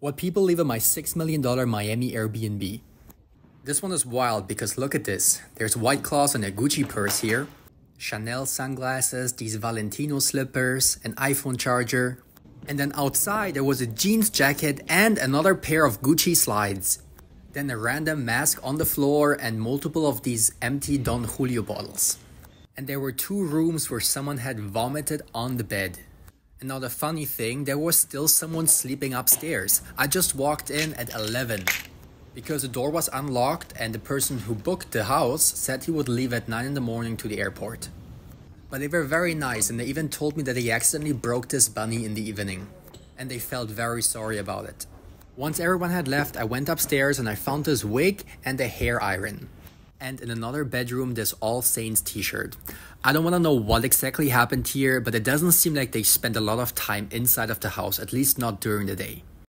What people leave at my $6 million Miami Airbnb. This one is wild because look at this. There's White Claws and a Gucci purse here, Chanel sunglasses, these Valentino slippers, an iPhone charger, and then outside there was a jeans jacket and another pair of Gucci slides. Then a random mask on the floor and multiple of these empty Don Julio bottles. And there were two rooms where someone had vomited on the bed. The funny thing, there was still someone sleeping upstairs. I just walked in at 11 because the door was unlocked and the person who booked the house said he would leave at 9 in the morning to the airport. But they were very nice and they even told me that they accidentally broke this bunny in the evening. And they felt very sorry about it. Once everyone had left, I went upstairs and I found this wig and a hair iron and in another bedroom this All Saints t-shirt. I don't want to know what exactly happened here, but it doesn't seem like they spent a lot of time inside of the house, at least not during the day.